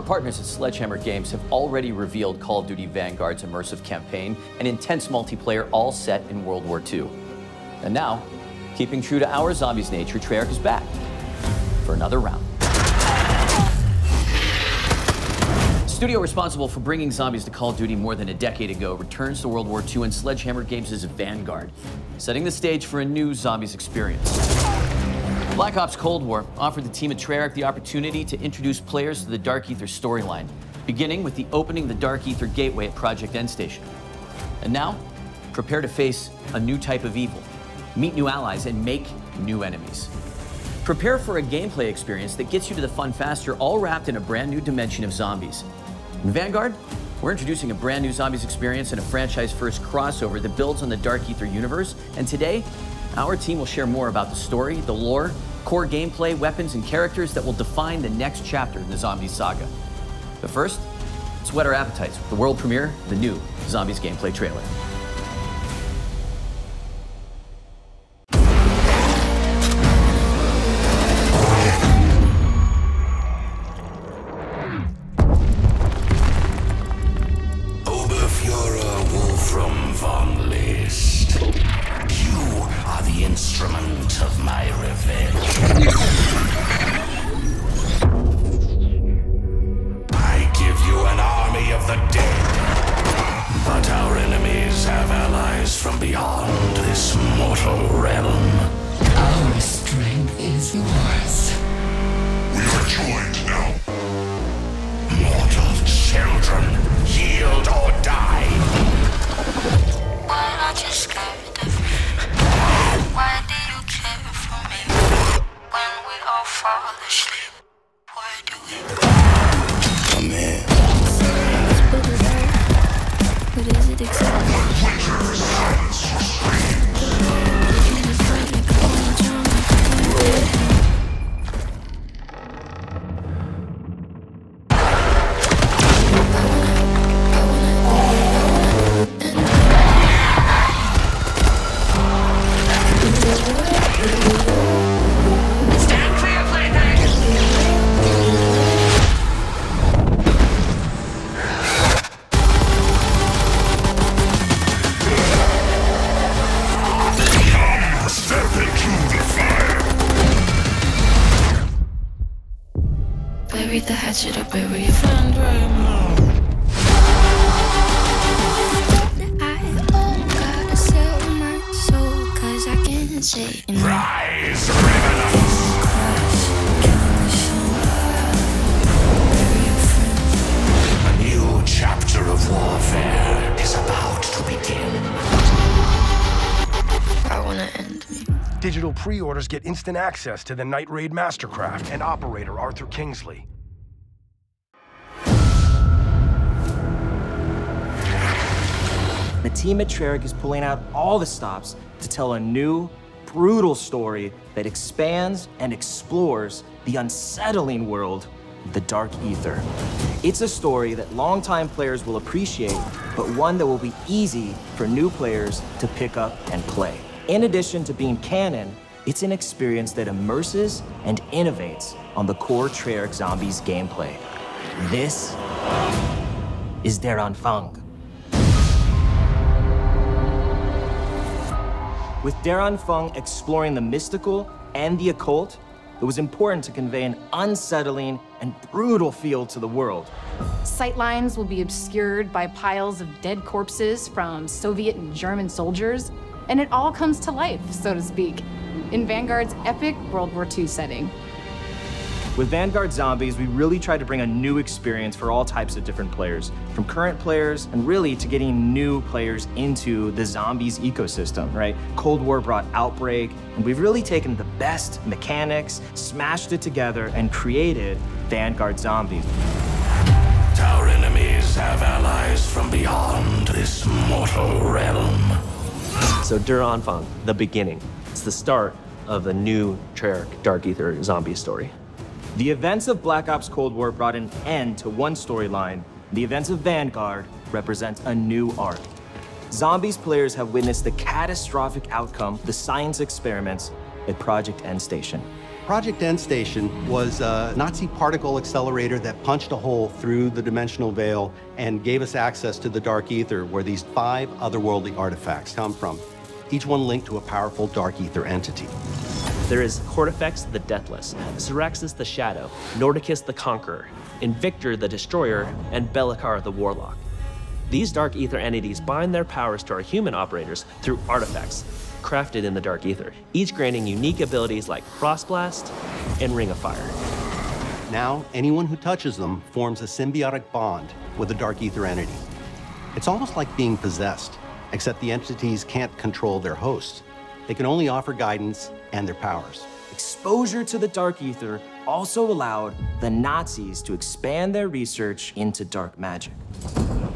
Our partners at Sledgehammer Games have already revealed Call of Duty Vanguard's immersive campaign and intense multiplayer all set in World War II. And now, keeping true to our zombies nature, Treyarch is back for another round. Studio responsible for bringing zombies to Call of Duty more than a decade ago returns to World War II and Sledgehammer Games' Vanguard, setting the stage for a new zombies experience. Black Ops Cold War offered the team at Treyarch the opportunity to introduce players to the Dark Aether storyline, beginning with the opening of the Dark Aether Gateway at Project Endstation. And now, prepare to face a new type of evil, meet new allies, and make new enemies. Prepare for a gameplay experience that gets you to the fun faster, all wrapped in a brand new dimension of zombies. In Vanguard, we're introducing a brand new zombies experience and a franchise first crossover that builds on the Dark Aether universe. And today, our team will share more about the story, the lore, core gameplay, weapons, and characters that will define the next chapter in the Zombies saga. But first, let's our appetites with the world premiere, the new Zombies gameplay trailer. I can't say no. Rise, revenants. A new chapter of warfare is about to begin. I wanna end me. Digital pre-orders get instant access to the Night Raid Mastercraft and operator Arthur Kingsley. The team at Treyarch is pulling out all the stops to tell a new, brutal story that expands and explores the unsettling world of the Dark Aether. It's a story that longtime players will appreciate, but one that will be easy for new players to pick up and play. In addition to being canon, it's an experience that immerses and innovates on the core Treyarch Zombies gameplay. This is Der Anfang. With Der Anfang exploring the mystical and the occult, it was important to convey an unsettling and brutal feel to the world. Sightlines will be obscured by piles of dead corpses from Soviet and German soldiers, and it all comes to life, so to speak, in Vanguard's epic World War II setting. With Vanguard Zombies, we really tried to bring a new experience for all types of different players, from current players and really to getting new players into the Zombies ecosystem, right? Cold War brought Outbreak, and we've really taken the best mechanics, smashed it together, and created Vanguard Zombies. Our enemies have allies from beyond this mortal realm. So Der Anfang, the beginning. It's the start of a new Treyarch Dark Aether zombie story. The events of Black Ops Cold War brought an end to one storyline. The events of Vanguard represent a new arc. Zombies players have witnessed the catastrophic outcome the science experiments at Project Endstation. Project End Station was a Nazi particle accelerator that punched a hole through the dimensional veil and gave us access to the dark aether where these five otherworldly artifacts come from, each one linked to a powerful dark aether entity. There is Kortifex the Deathless, Saraxis the Shadow, Norticus the Conqueror, Inviktor the Destroyer, and Bellekar the Warlock. These dark aether entities bind their powers to our human operators through artifacts crafted in the dark aether, each granting unique abilities like Frostblast and Ring of Fire. Now, anyone who touches them forms a symbiotic bond with a dark aether entity. It's almost like being possessed, except the entities can't control their hosts. They can only offer guidance and their powers. Exposure to the dark aether also allowed the Nazis to expand their research into dark magic.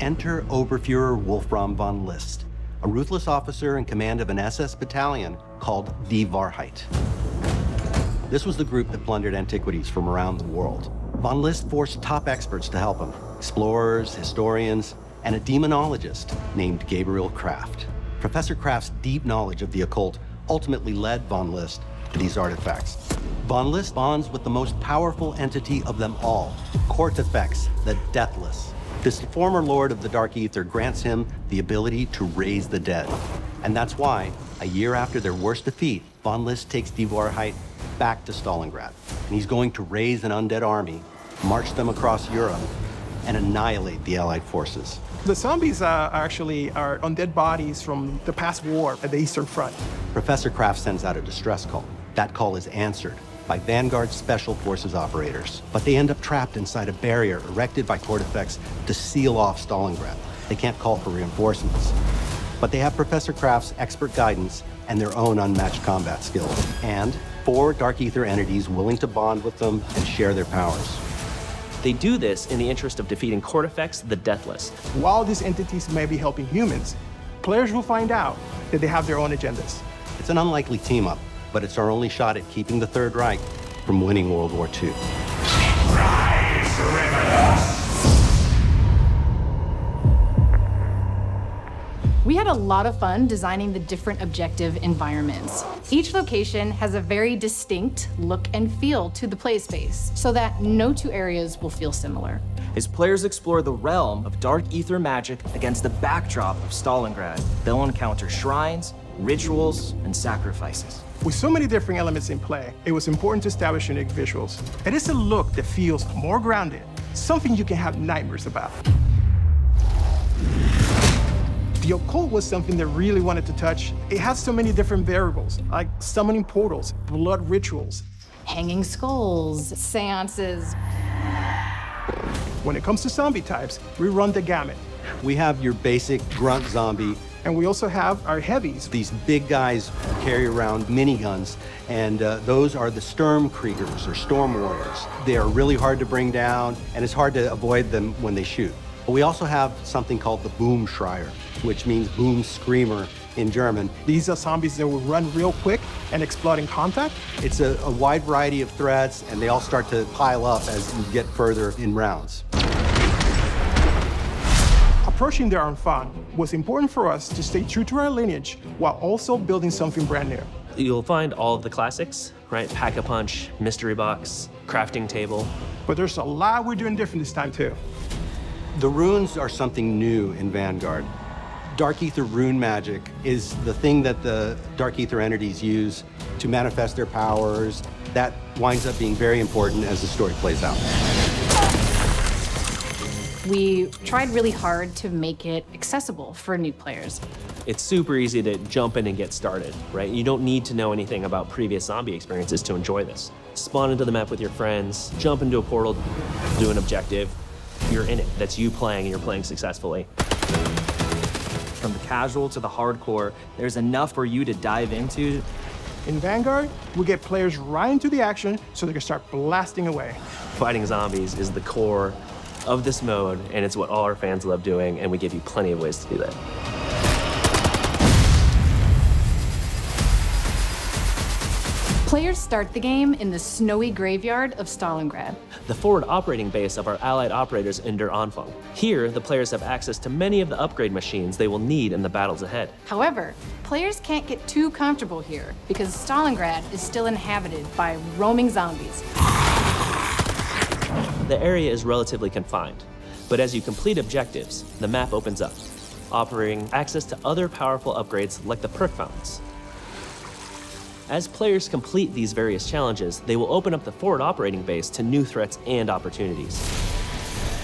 Enter Oberfuhrer Wolfram von List, a ruthless officer in command of an SS battalion called the Wahrheit. This was the group that plundered antiquities from around the world. Von List forced top experts to help him explorers, historians, and a demonologist named Gabriel Kraft. Professor Kraft's deep knowledge of the occult ultimately led Von List to these artifacts. Von List bonds with the most powerful entity of them all, Kortifex, the Deathless. This former lord of the Dark Aether grants him the ability to raise the dead. And that's why, a year after their worst defeat, Von List takes Die Wahrheit back to Stalingrad. And he's going to raise an undead army, march them across Europe, and annihilate the Allied forces. The zombies uh, actually are undead bodies from the past war at the Eastern Front. Professor Kraft sends out a distress call. That call is answered by Vanguard Special Forces operators, but they end up trapped inside a barrier erected by Kortifex to seal off Stalingrad. They can't call for reinforcements. But they have Professor Kraft's expert guidance and their own unmatched combat skills, and four Dark Aether entities willing to bond with them and share their powers. They do this in the interest of defeating Kortifex the Deathless. While these entities may be helping humans, players will find out that they have their own agendas. It's an unlikely team up, but it's our only shot at keeping the Third Reich from winning World War II. We had a lot of fun designing the different objective environments. Each location has a very distinct look and feel to the play space, so that no two areas will feel similar. As players explore the realm of dark aether magic against the backdrop of Stalingrad, they'll encounter shrines, rituals, and sacrifices. With so many different elements in play, it was important to establish unique visuals. It is a look that feels more grounded, something you can have nightmares about. The occult was something that really wanted to touch. It has so many different variables, like summoning portals, blood rituals. Hanging skulls, seances. When it comes to zombie types, we run the gamut. We have your basic grunt zombie. And we also have our heavies. These big guys carry around miniguns, and uh, those are the Sturmkriegers or Storm Warriors. They are really hard to bring down, and it's hard to avoid them when they shoot. But we also have something called the Boom Schreier, which means boom screamer in German. These are zombies that will run real quick and explode in contact. It's a, a wide variety of threats, and they all start to pile up as you get further in rounds. Approaching Der Anfang was important for us to stay true to our lineage while also building something brand new. You'll find all of the classics, right? Pack a punch, mystery box, crafting table. But there's a lot we're doing different this time too. The runes are something new in Vanguard. Dark Aether rune magic is the thing that the Dark Aether entities use to manifest their powers. That winds up being very important as the story plays out. We tried really hard to make it accessible for new players. It's super easy to jump in and get started, right? You don't need to know anything about previous zombie experiences to enjoy this. Spawn into the map with your friends, jump into a portal, do an objective. You're in it. That's you playing and you're playing successfully. From the casual to the hardcore, there's enough for you to dive into. In Vanguard, we get players right into the action so they can start blasting away. Fighting zombies is the core of this mode, and it's what all our fans love doing, and we give you plenty of ways to do that. Players start the game in the snowy graveyard of Stalingrad. the forward operating base of our allied operators in Der Anfang. Here, the players have access to many of the upgrade machines they will need in the battles ahead. However, players can't get too comfortable here because Stalingrad is still inhabited by roaming zombies. The area is relatively confined, but as you complete objectives, the map opens up, offering access to other powerful upgrades like the perk fountains. As players complete these various challenges, they will open up the forward operating base to new threats and opportunities.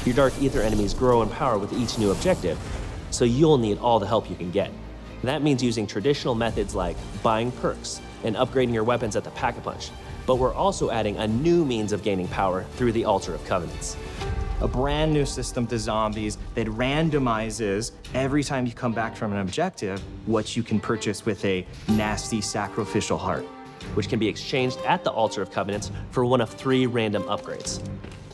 Your Dark Aether enemies grow in power with each new objective, so you'll need all the help you can get. That means using traditional methods like buying perks and upgrading your weapons at the Pack-a-Punch, but we're also adding a new means of gaining power through the Altar of Covenants. A brand new system to zombies that randomizes every time you come back from an objective what you can purchase with a nasty sacrificial heart. which can be exchanged at the Altar of Covenants for one of three random upgrades.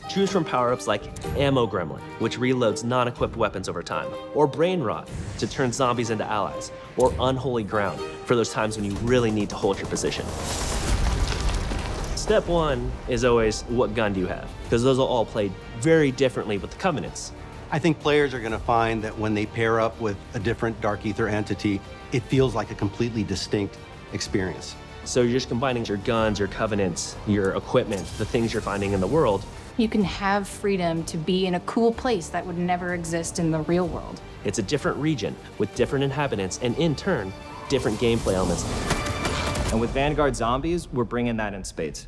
Choose from power-ups like Ammo Gremlin, which reloads non-equipped weapons over time, or Brain Rot to turn zombies into allies, or Unholy Ground for those times when you really need to hold your position. Step one is always what gun do you have? Because those will all play very differently with the Covenants. I think players are going to find that when they pair up with a different Dark Aether entity, it feels like a completely distinct experience. So you're just combining your guns, your Covenants, your equipment, the things you're finding in the world, You can have freedom to be in a cool place that would never exist in the real world. It's a different region with different inhabitants and, in turn, different gameplay elements. And with Vanguard Zombies, we're bringing that in spades.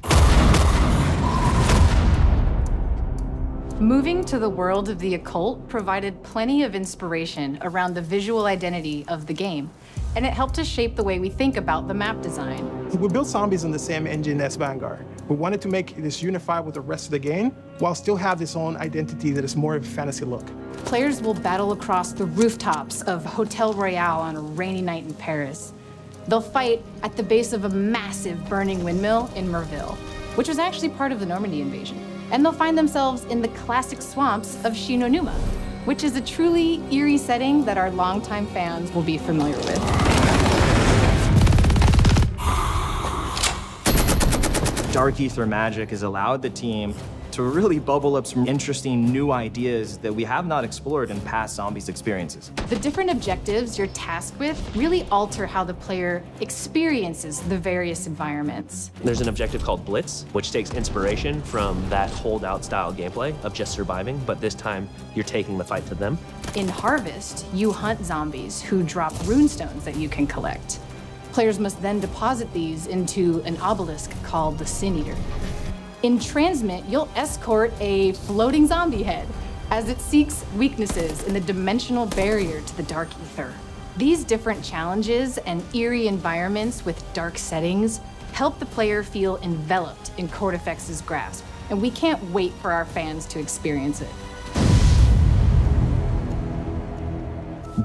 Moving to the world of the occult provided plenty of inspiration around the visual identity of the game, and it helped us shape the way we think about the map design. We built zombies in the same engine as Vanguard. We wanted to make this unified with the rest of the game while still have its own identity that is more of a fantasy look. Players will battle across the rooftops of Hotel Royale on a rainy night in Paris. They'll fight at the base of a massive burning windmill in Merville, which was actually part of the Normandy invasion. And they'll find themselves in the classic swamps of Shi No Numa, which is a truly eerie setting that our longtime fans will be familiar with. Dark Aether Magic has allowed the team to really bubble up some interesting new ideas that we have not explored in past Zombies experiences. The different objectives you're tasked with really alter how the player experiences the various environments. There's an objective called Blitz, which takes inspiration from that holdout style gameplay of just surviving, but this time you're taking the fight to them. In Harvest, you hunt zombies who drop runestones that you can collect. Players must then deposit these into an obelisk called the Sin Eater. In Transmit, you'll escort a floating zombie head as it seeks weaknesses in the dimensional barrier to the Dark Aether. These different challenges and eerie environments with dark settings help the player feel enveloped in Kortifex's grasp, and we can't wait for our fans to experience it.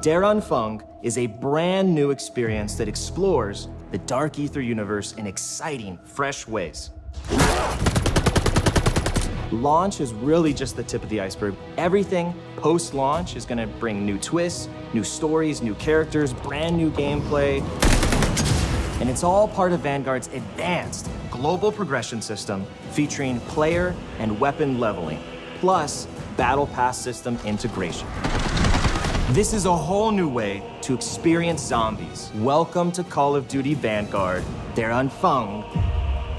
Der Anfang is a brand new experience that explores the Dark Aether universe in exciting, fresh ways. Launch is really just the tip of the iceberg. Everything post launch is going to bring new twists, new stories, new characters, brand new gameplay. And it's all part of Vanguard's advanced global progression system featuring player and weapon leveling, plus battle pass system integration. This is a whole new way to experience zombies. Welcome to Call of Duty Vanguard. Der Anfang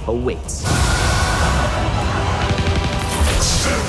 awaits. Step